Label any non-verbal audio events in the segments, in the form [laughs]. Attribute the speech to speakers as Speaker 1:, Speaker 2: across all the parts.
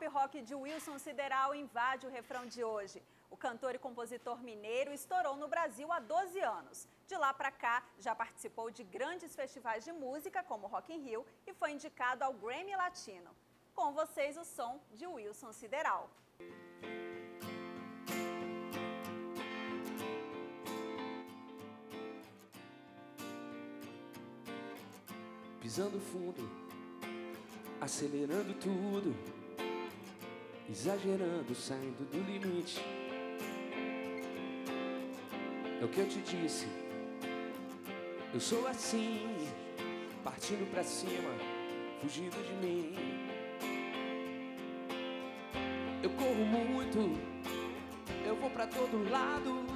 Speaker 1: pop rock de Wilson Sideral invade o refrão de hoje. O cantor e compositor mineiro estourou no Brasil há 12 anos. De lá para cá, já participou de grandes festivais de música, como Rock in Rio, e foi indicado ao Grammy Latino. Com vocês, o som de Wilson Sideral.
Speaker 2: Pisando fundo, acelerando tudo, exagerando, saindo do limite. É o que eu te disse. Eu sou assim, partindo pra cima, fugindo de mim. Eu corro muito, eu vou pra todo lado,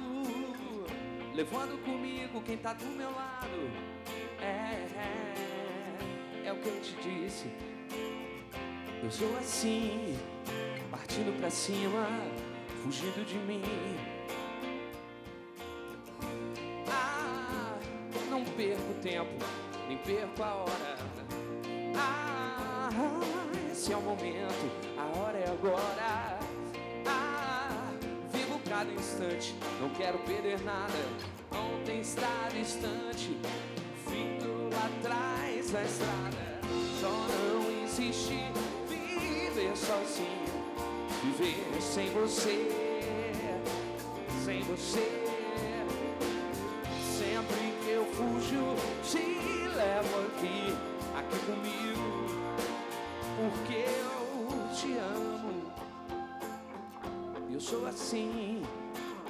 Speaker 2: levando comigo quem tá do meu lado. É, é, é o que eu te disse. Eu sou assim, partindo pra cima, fugindo de mim. Ah, não perco tempo, nem perco a hora. Ah, esse é o momento, a hora é agora. Ah, vivo cada instante, não quero perder nada. Ontem está distante, fico lá atrás da estrada. Só não insistir, viver sozinho, viver sem você, sem você. Sempre que eu fujo, te levo aqui, aqui comigo, porque eu te amo. Eu sou assim,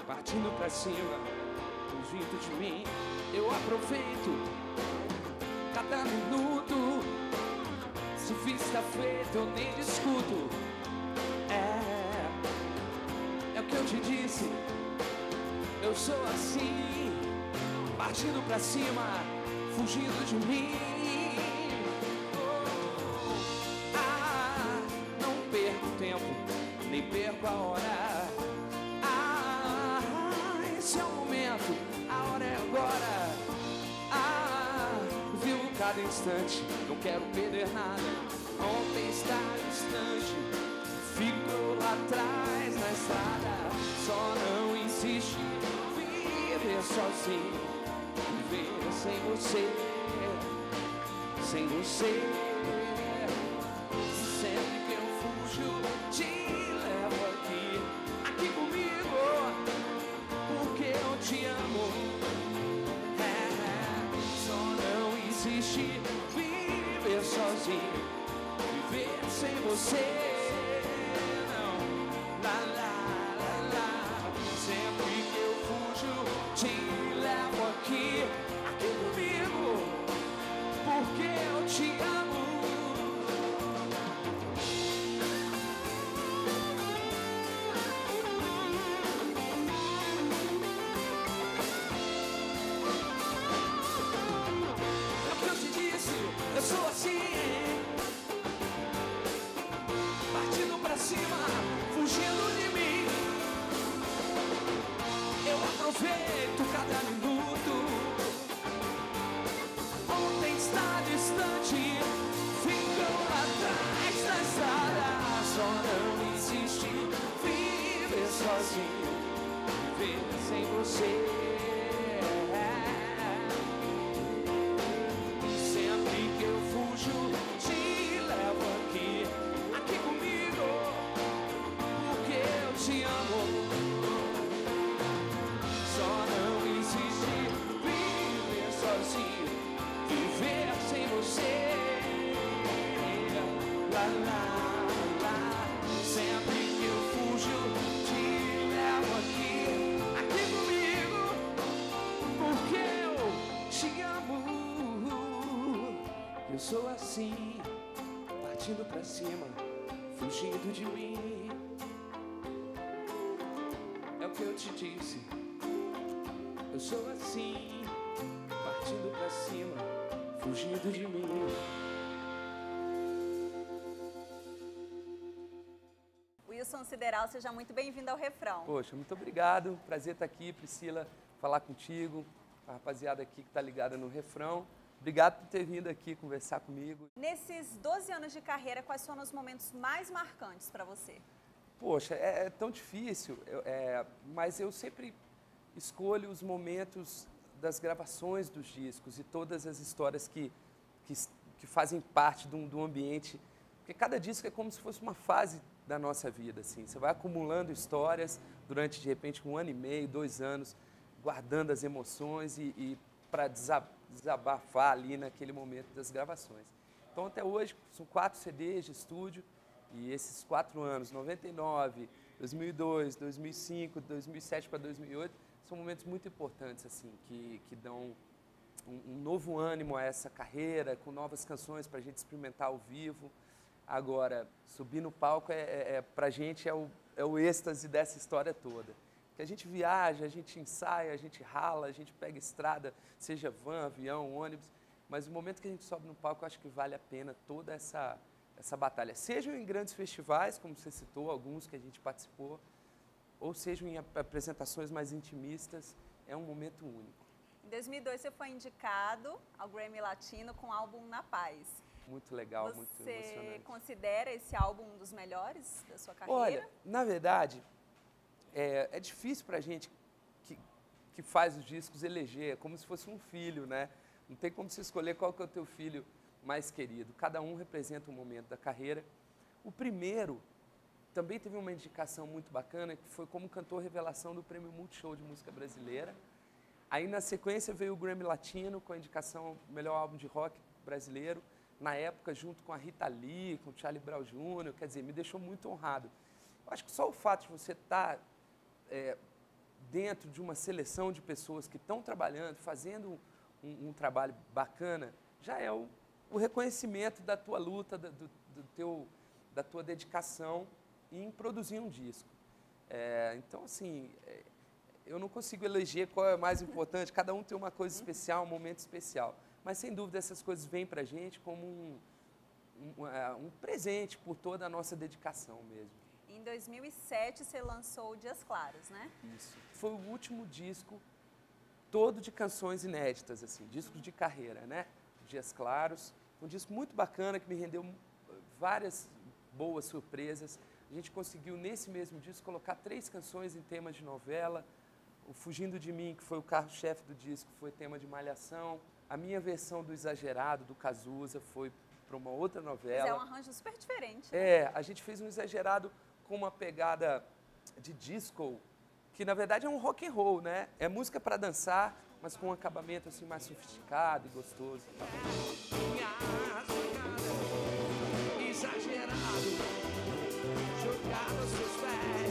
Speaker 2: partindo pra cima, fugindo de mim. Eu aproveito cada minuto. Se fiz feito, eu nem discuto. Te disse. Eu sou assim, partindo pra cima, fugindo de mim. Oh, ah, não perco tempo, nem perco a hora. Ah, esse é o momento, a hora é agora. Ah, vivo cada instante, não quero perder nada. Ontem está distante, fico lá atrás na estrada. Só não insiste, viver sozinho, viver sem você, sem você. Sempre que eu fujo, te levo aqui, aqui comigo, porque eu te amo. É, só não existe viver sozinho, viver sem você. Não, assim, partindo pra cima, fugindo de mim. É o que eu te disse. Eu sou assim, partindo pra cima, fugindo de mim.
Speaker 1: Wilson Sideral, seja muito bem-vindo ao refrão.
Speaker 2: Poxa, muito obrigado. Prazer estar aqui, Priscila, falar contigo, a rapaziada aqui que tá ligada no refrão. Obrigado por ter vindo aqui conversar comigo.
Speaker 1: Nesses 12 anos de carreira, quais foram os momentos mais marcantes para você?
Speaker 2: Poxa, é, é tão difícil, é, mas eu sempre escolho os momentos das gravações dos discos e todas as histórias que, que, que fazem parte do, do ambiente. Porque cada disco é como se fosse uma fase da nossa vida. Assim. Você vai acumulando histórias durante, de repente, um ano e meio, dois anos, guardando as emoções e, e para desabafar ali naquele momento das gravações. Então, até hoje, são quatro CDs de estúdio e esses quatro anos, 99, 2002, 2005, 2007 para 2008, são momentos muito importantes, assim, que, que dão um, um novo ânimo a essa carreira, com novas canções para a gente experimentar ao vivo. Agora, subir no palco, é, é, é para a gente, é o, é o êxtase dessa história toda que a gente viaja, a gente ensaia, a gente rala, a gente pega estrada, seja van, avião, ônibus, mas o momento que a gente sobe no palco, eu acho que vale a pena toda essa, essa batalha. Sejam em grandes festivais, como você citou, alguns que a gente participou, ou sejam em apresentações mais intimistas, é um momento único.
Speaker 1: Em 2002 você foi indicado ao Grammy Latino com o álbum Na Paz.
Speaker 2: Muito legal,
Speaker 1: você
Speaker 2: muito emocionante.
Speaker 1: Você considera esse álbum um dos melhores da sua carreira?
Speaker 2: Olha, na verdade, é, é difícil para a gente que, que faz os discos eleger, é como se fosse um filho, né? Não tem como você escolher qual que é o teu filho mais querido. Cada um representa um momento da carreira. O primeiro também teve uma indicação muito bacana, que foi como cantor revelação do Prêmio Multishow de Música Brasileira. Aí, na sequência, veio o Grammy Latino, com a indicação Melhor Álbum de Rock Brasileiro, na época, junto com a Rita Lee, com o Charlie Brown Jr., quer dizer, me deixou muito honrado. Eu acho que só o fato de você estar tá é, dentro de uma seleção de pessoas que estão trabalhando, fazendo um, um, trabalho bacana, já é o, o reconhecimento da tua luta, da, do, do, teu, da tua dedicação em produzir um disco. É, então, assim, é, eu não consigo eleger qual é mais importante, cada um tem uma coisa especial, um momento especial. Mas, sem dúvida, essas coisas vêm para a gente como um, um, é, um presente por toda a nossa dedicação mesmo.
Speaker 1: Em 2007 você lançou Dias Claros, né?
Speaker 2: Isso. Foi o último disco todo de canções inéditas, assim, discos de carreira, né? Dias Claros. Um disco muito bacana que me rendeu várias boas surpresas. A gente conseguiu nesse mesmo disco colocar três canções em temas de novela. O Fugindo de Mim, que foi o carro-chefe do disco, foi tema de Malhação. A minha versão do Exagerado, do Cazuza, foi para uma outra novela. Mas
Speaker 1: é um arranjo super diferente. Né?
Speaker 2: É, a gente fez um exagerado com uma pegada de disco, que na verdade é um rock and roll, né? É música para dançar, mas com um acabamento assim mais sofisticado e gostoso. Exagerado, seus pés.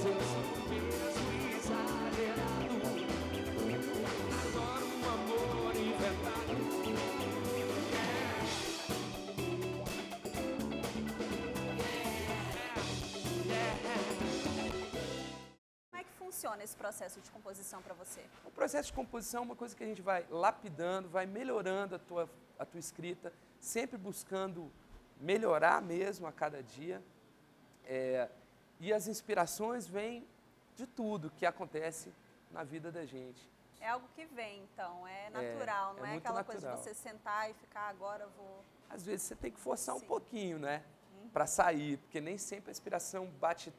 Speaker 1: Funciona esse processo de composição para você?
Speaker 2: O processo de composição é uma coisa que a gente vai lapidando, vai melhorando a tua, a tua escrita, sempre buscando melhorar mesmo a cada dia. É, e as inspirações vêm de tudo que acontece na vida da gente.
Speaker 1: É algo que vem, então, é, é natural, é, não é, é aquela
Speaker 2: natural.
Speaker 1: coisa de você sentar e ficar, agora vou.
Speaker 2: Às vezes você tem que forçar Sim. um pouquinho, né? Uhum. Para sair, porque nem sempre a inspiração bate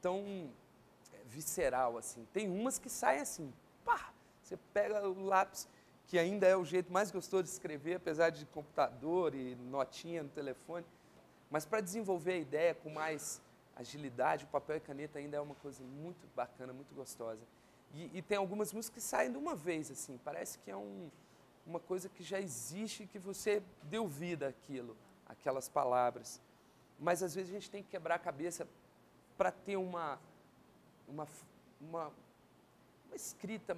Speaker 2: tão visceral, assim. Tem umas que saem assim, pá! Você pega o lápis, que ainda é o jeito mais gostoso de escrever, apesar de computador e notinha no telefone. Mas para desenvolver a ideia com mais agilidade, o papel e caneta ainda é uma coisa muito bacana, muito gostosa. E, e tem algumas músicas que saem de uma vez, assim, parece que é um, uma coisa que já existe, que você deu vida àquilo, aquelas palavras. Mas às vezes a gente tem que quebrar a cabeça para ter uma, uma, uma, uma escrita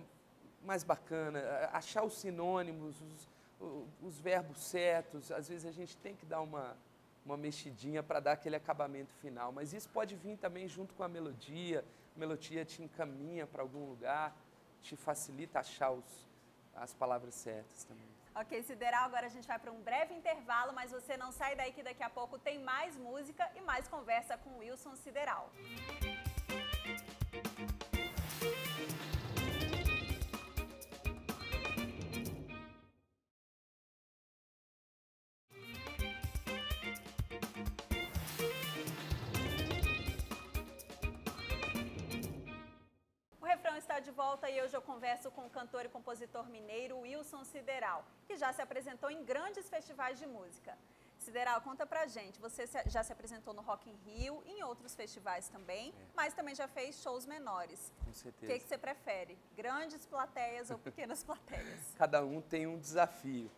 Speaker 2: mais bacana, achar os sinônimos, os, os verbos certos. Às vezes a gente tem que dar uma, uma mexidinha para dar aquele acabamento final. Mas isso pode vir também junto com a melodia. A melodia te encaminha para algum lugar, te facilita achar os, as palavras certas também.
Speaker 1: Ok, Sideral, agora a gente vai para um breve intervalo, mas você não sai daí que daqui a pouco tem mais música e mais conversa com Wilson Sideral está de volta e hoje eu converso com o cantor e compositor mineiro Wilson Sideral, que já se apresentou em grandes festivais de música. Sideral, conta pra gente, você já se apresentou no Rock in Rio, em outros festivais também, é. mas também já fez shows menores.
Speaker 2: Com certeza.
Speaker 1: O que, que você prefere, grandes plateias ou pequenas plateias? [laughs]
Speaker 2: Cada um tem um desafio,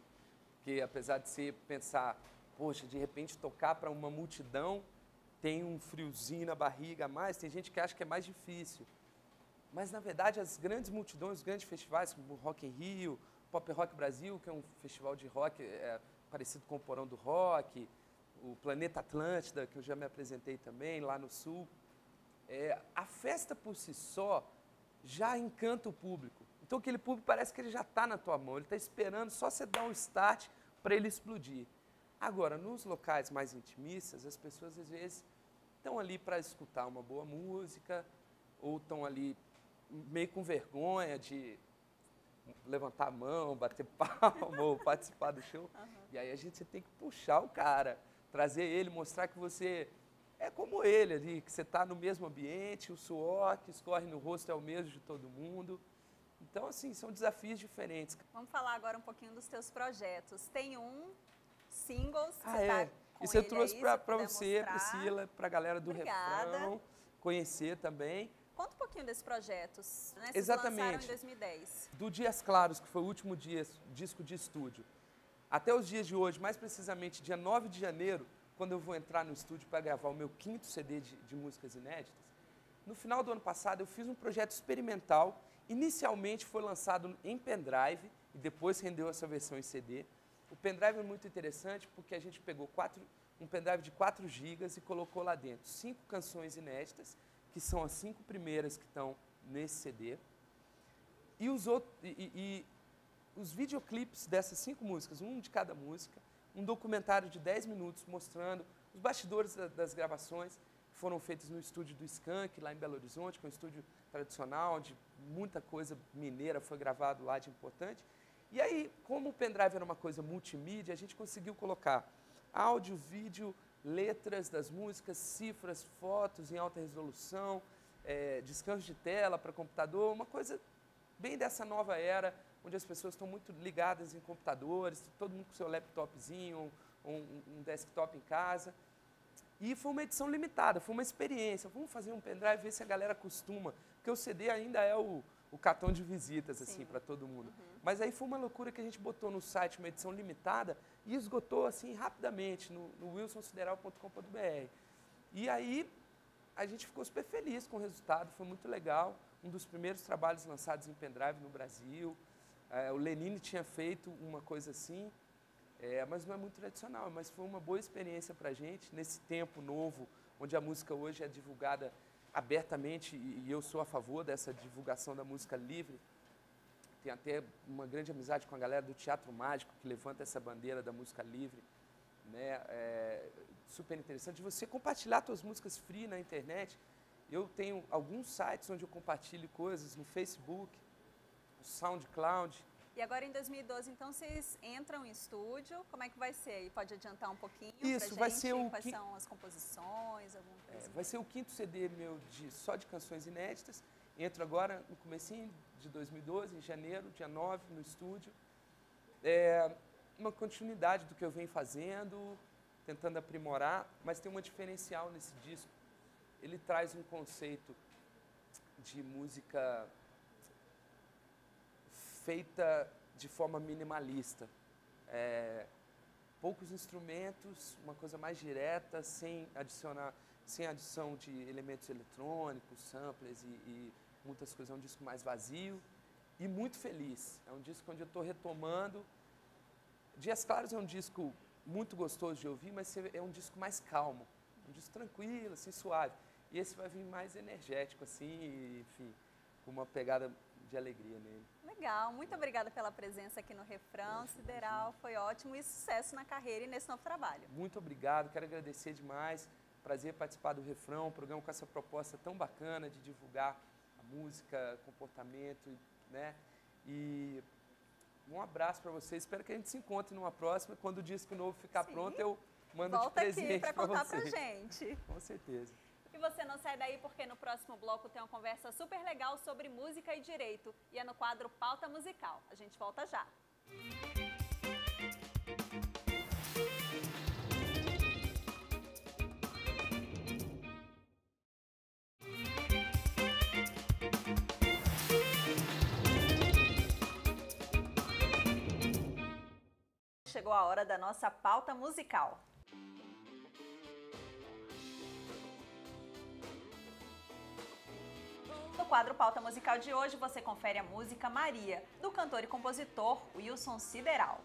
Speaker 2: porque apesar de você pensar, poxa, de repente tocar para uma multidão tem um friozinho na barriga a mais, tem gente que acha que é mais difícil. Mas, na verdade, as grandes multidões, os grandes festivais, como o Rock in Rio, Pop Rock Brasil, que é um festival de rock é, parecido com o Porão do Rock, o Planeta Atlântida, que eu já me apresentei também, lá no Sul. É, a festa por si só já encanta o público. Então, aquele público parece que ele já está na tua mão, ele está esperando só você dar um start para ele explodir. Agora, nos locais mais intimistas, as pessoas às vezes estão ali para escutar uma boa música, ou estão ali meio com vergonha de levantar a mão, bater [laughs] palma ou participar do show. Uhum. E aí a gente tem que puxar o cara, trazer ele, mostrar que você é como ele ali, que você está no mesmo ambiente, o suor que escorre no rosto é o mesmo de todo mundo. Então, assim, são desafios diferentes.
Speaker 1: Vamos falar agora um pouquinho dos teus projetos. Tem um singles que
Speaker 2: ah,
Speaker 1: você
Speaker 2: é.
Speaker 1: tá com
Speaker 2: Isso eu trouxe para você, mostrar. Priscila, para a galera do
Speaker 1: Obrigada.
Speaker 2: refrão, conhecer também.
Speaker 1: Pouquinho desses projetos, né? Vocês
Speaker 2: Exatamente.
Speaker 1: em 2010.
Speaker 2: Do Dias Claros, que foi o último dia, disco de estúdio, até os dias de hoje, mais precisamente dia 9 de janeiro, quando eu vou entrar no estúdio para gravar o meu quinto CD de, de músicas inéditas, no final do ano passado eu fiz um projeto experimental. Inicialmente foi lançado em pendrive e depois rendeu essa versão em CD. O pendrive é muito interessante porque a gente pegou quatro, um pendrive de 4 GB e colocou lá dentro cinco canções inéditas que são as cinco primeiras que estão nesse CD. E os, outros, e, e, os videoclipes dessas cinco músicas, um de cada música, um documentário de 10 minutos mostrando os bastidores da, das gravações que foram feitos no estúdio do Skank, lá em Belo Horizonte, que é um estúdio tradicional, onde muita coisa mineira foi gravado lá de importante. E aí, como o pendrive era uma coisa multimídia, a gente conseguiu colocar áudio, vídeo, letras das músicas, cifras, fotos em alta resolução, é, descanso de tela para computador, uma coisa bem dessa nova era, onde as pessoas estão muito ligadas em computadores, todo mundo com seu laptopzinho, um, um desktop em casa. E foi uma edição limitada, foi uma experiência. Vamos fazer um pendrive, ver se a galera acostuma, porque o CD ainda é o, o cartão de visitas assim para todo mundo. Uhum. Mas aí foi uma loucura que a gente botou no site uma edição limitada e esgotou assim rapidamente no, no wilsonsideral.com.br. E aí a gente ficou super feliz com o resultado, foi muito legal. Um dos primeiros trabalhos lançados em pendrive no Brasil. É, o Lenine tinha feito uma coisa assim, é, mas não é muito tradicional. Mas foi uma boa experiência para a gente nesse tempo novo, onde a música hoje é divulgada abertamente e eu sou a favor dessa divulgação da música livre. Tenho até uma grande amizade com a galera do Teatro Mágico que levanta essa bandeira da música livre. Né? É super interessante você compartilhar suas músicas free na internet. Eu tenho alguns sites onde eu compartilho coisas no Facebook, no SoundCloud,
Speaker 1: e agora em 2012, então, vocês entram em estúdio, como é que vai ser? E pode adiantar um pouquinho
Speaker 2: Isso, vai ser o
Speaker 1: quais são as composições, alguma coisa? É,
Speaker 2: assim? vai ser o quinto CD meu de, só de canções inéditas. Entro agora no comecinho de 2012, em janeiro, dia 9, no estúdio. É uma continuidade do que eu venho fazendo, tentando aprimorar, mas tem uma diferencial nesse disco. Ele traz um conceito de música feita de forma minimalista. É, poucos instrumentos, uma coisa mais direta, sem adicionar, sem adição de elementos eletrônicos, samplers e, e muitas coisas. É um disco mais vazio e muito feliz. É um disco onde eu estou retomando. Dias Claros é um disco muito gostoso de ouvir, mas é um disco mais calmo, um disco tranquilo, assim, suave. E esse vai vir mais energético, assim, enfim, com uma pegada de alegria nele.
Speaker 1: Legal, muito obrigada pela presença aqui no Refrão Sideral, foi ótimo e sucesso na carreira e nesse novo trabalho.
Speaker 2: Muito obrigado, quero agradecer demais, prazer participar do Refrão, um programa com essa proposta tão bacana de divulgar música, comportamento, né? E um abraço para vocês, espero que a gente se encontre numa próxima, quando o disco novo ficar Sim. pronto eu mando
Speaker 1: Volta
Speaker 2: de presente
Speaker 1: para
Speaker 2: vocês.
Speaker 1: Volta aqui para contar para gente.
Speaker 2: Com certeza.
Speaker 1: E você não sai daí porque no próximo bloco tem uma conversa super legal sobre música e direito. E é no quadro Pauta Musical. A gente volta já. Chegou a hora da nossa pauta musical. No quadro Pauta Musical de hoje, você confere a música Maria, do cantor e compositor Wilson Sideral.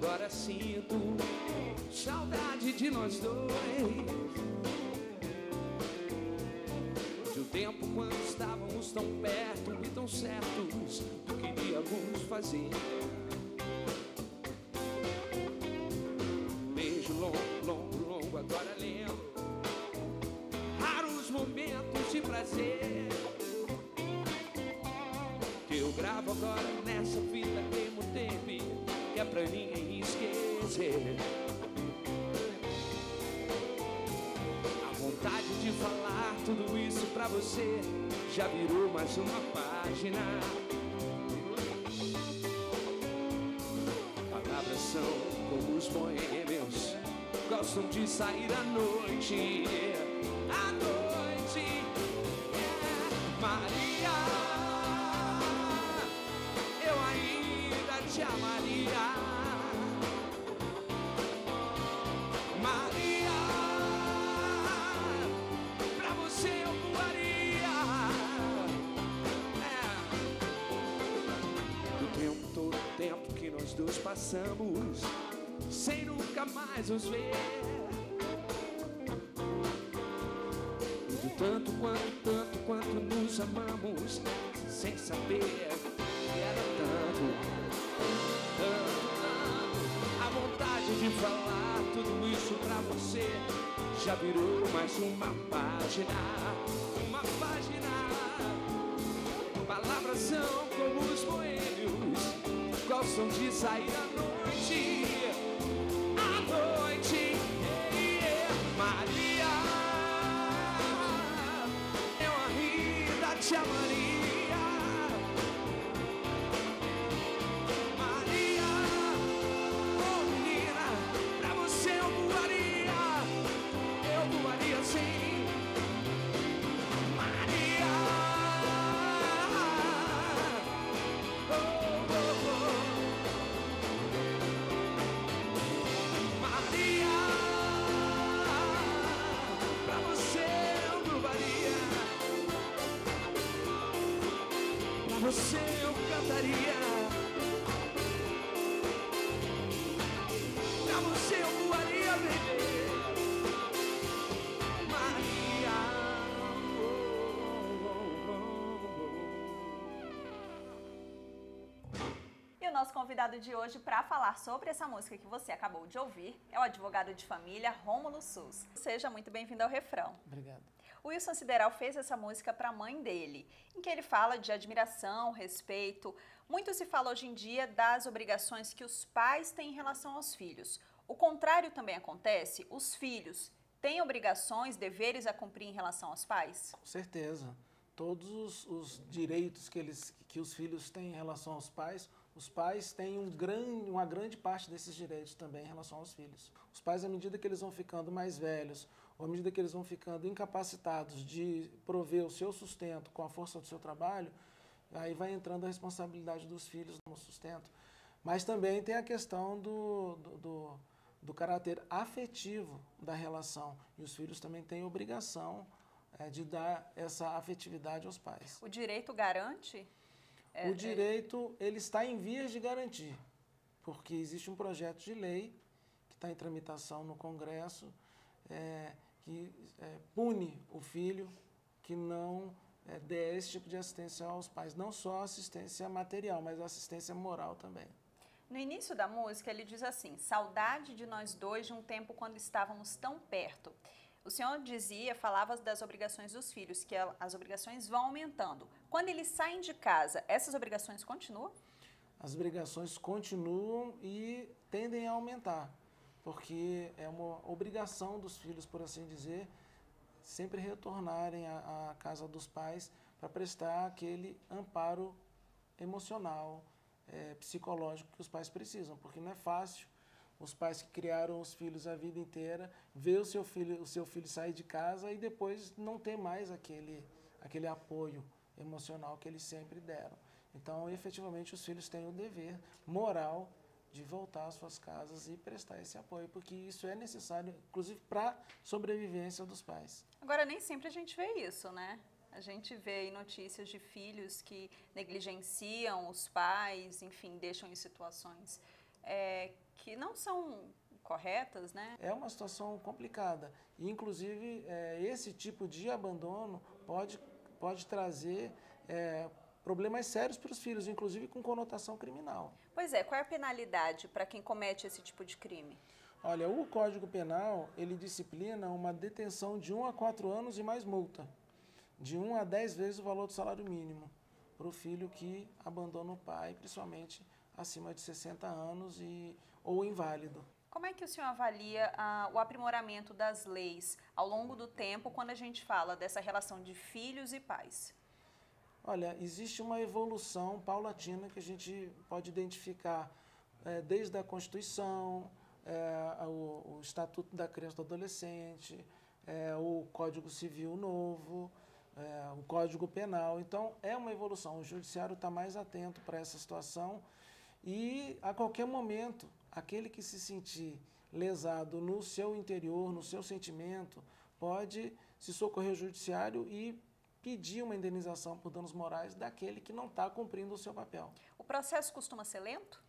Speaker 2: Agora sinto saudade de nós dois. De um tempo quando estávamos tão perto e tão certos do que iríamos fazer. Beijo longo, longo, longo, agora lembro. Raros momentos de prazer. Esquecer. A vontade de falar tudo isso pra você já virou mais uma página. Palavras são como os boêmios, gostam de sair à noite. À noite, é Maria. Eu ainda te amaria. Sem nunca mais nos ver. Tanto quanto, tanto quanto nos amamos, sem saber que era tanto, tanto, tanto. A vontade de falar tudo isso pra você já virou mais uma página, uma página. Palavras são como os boêmios, gostam de sair à ainda
Speaker 1: nosso convidado de hoje para falar sobre essa música que você acabou de ouvir é o advogado de família Rômulo Sus. Seja muito bem-vindo ao refrão.
Speaker 3: Obrigado.
Speaker 1: O Wilson Sideral fez essa música para a mãe dele, em que ele fala de admiração, respeito. Muito se fala hoje em dia das obrigações que os pais têm em relação aos filhos. O contrário também acontece? Os filhos têm obrigações, deveres a cumprir em relação aos pais?
Speaker 3: Com certeza. Todos os, os direitos que, eles, que os filhos têm em relação aos pais, os pais têm um grande, uma grande parte desses direitos também em relação aos filhos. Os pais, à medida que eles vão ficando mais velhos, ou à medida que eles vão ficando incapacitados de prover o seu sustento com a força do seu trabalho, aí vai entrando a responsabilidade dos filhos no sustento. Mas também tem a questão do, do, do, do caráter afetivo da relação. E os filhos também têm obrigação é, de dar essa afetividade aos pais.
Speaker 1: O direito garante? É,
Speaker 3: o direito ele está em vias de garantir, porque existe um projeto de lei que está em tramitação no Congresso é, que é, pune o filho que não é, dê esse tipo de assistência aos pais, não só assistência material, mas assistência moral também.
Speaker 1: No início da música, ele diz assim: Saudade de nós dois de um tempo quando estávamos tão perto. O senhor dizia, falava das obrigações dos filhos, que as obrigações vão aumentando. Quando eles saem de casa, essas obrigações continuam?
Speaker 3: As obrigações continuam e tendem a aumentar, porque é uma obrigação dos filhos, por assim dizer, sempre retornarem à, casa dos pais para prestar aquele amparo emocional, é, psicológico que os pais precisam, porque não é fácil os pais que criaram os filhos a vida inteira ver o seu filho, o seu filho sair de casa e depois não ter mais aquele, aquele apoio emocional que eles sempre deram. Então, efetivamente, os filhos têm o dever moral de voltar às suas casas e prestar esse apoio, porque isso é necessário, inclusive, para a sobrevivência dos pais.
Speaker 1: Agora, nem sempre a gente vê isso, né? A gente vê notícias de filhos que negligenciam os pais, enfim, deixam em situações é, que não são corretas, né?
Speaker 3: É uma situação complicada e, inclusive, é, esse tipo de abandono pode, pode trazer é, problemas sérios para os filhos, inclusive com conotação criminal.
Speaker 1: Pois é, qual é a penalidade para quem comete esse tipo de crime?
Speaker 3: Olha, o Código Penal, ele disciplina uma detenção de 1 a 4 anos e mais multa, de 1 a 10 vezes o valor do salário mínimo, para o filho que abandona o pai, principalmente acima de 60 anos e, ou inválido.
Speaker 1: Como é que o senhor avalia ah, o aprimoramento das leis ao longo do tempo quando a gente fala dessa relação de filhos e pais?
Speaker 3: Olha, existe uma evolução paulatina que a gente pode identificar é, desde a Constituição, é, o, o, Estatuto da Criança e do Adolescente, é, o Código Civil Novo, é, o Código Penal. Então, é uma evolução. O Judiciário está mais atento para essa situação e a qualquer momento, aquele que se sentir lesado no seu interior, no seu sentimento, pode se socorrer ao judiciário e pedir uma indenização por danos morais daquele que não está cumprindo o seu papel.
Speaker 1: O processo costuma ser lento?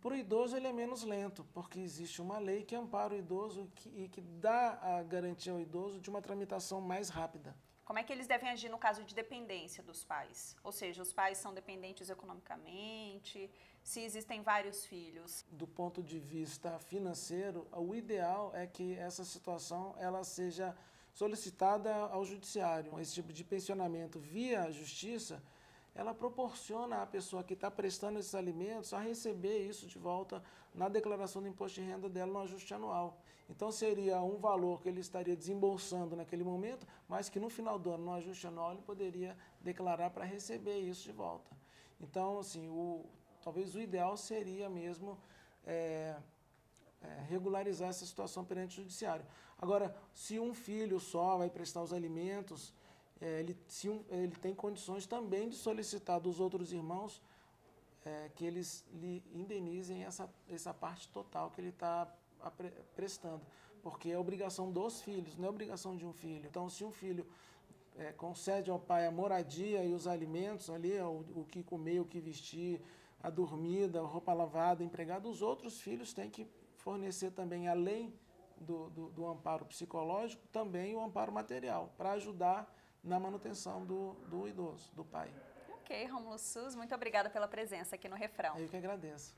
Speaker 3: Para o idoso ele é menos lento, porque existe uma lei que ampara o idoso que, e que dá a garantia ao idoso de uma tramitação mais rápida.
Speaker 1: Como é que eles devem agir no caso de dependência dos pais? Ou seja, os pais são dependentes economicamente, se existem vários filhos?
Speaker 3: Do ponto de vista financeiro, o ideal é que essa situação ela seja solicitada ao judiciário. Esse tipo de pensionamento via justiça, ela proporciona à pessoa que está prestando esses alimentos a receber isso de volta na declaração do imposto de renda dela no ajuste anual. Então seria um valor que ele estaria desembolsando naquele momento, mas que no final do ano, no ajuste anual, ele poderia declarar para receber isso de volta. Então, assim, o, talvez o ideal seria mesmo é, é, regularizar essa situação perante o judiciário. Agora, se um filho só vai prestar os alimentos, é, ele, se um, ele tem condições também de solicitar dos outros irmãos é, que eles lhe indenizem essa, essa parte total que ele está prestando, porque é obrigação dos filhos, não é obrigação de um filho. Então, se um filho é, concede ao pai a moradia e os alimentos ali, o, o que comer, o que vestir, a dormida, a roupa lavada, empregado, os outros filhos têm que fornecer também, além do, do, do amparo psicológico, também o amparo material, para ajudar na manutenção do, do idoso, do pai.
Speaker 1: Ok, Romulo Sus, muito obrigada pela presença aqui no Refrão.
Speaker 3: Eu que agradeço.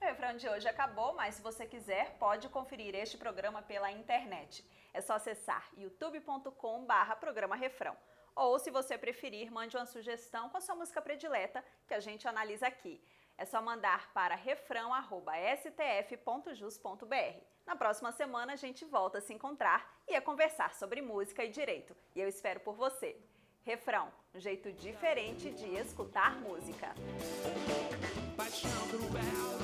Speaker 1: O Refrão de hoje acabou, mas se você quiser, pode conferir este programa pela internet. É só acessar youtube.com barra programa Refrão. Ou, se você preferir, mande uma sugestão com a sua música predileta que a gente analisa aqui. É só mandar para refrão.stf.jus.br. Na próxima semana a gente volta a se encontrar e a conversar sobre música e direito. E eu espero por você. Refrão, um jeito diferente de escutar música. Paixão cruel,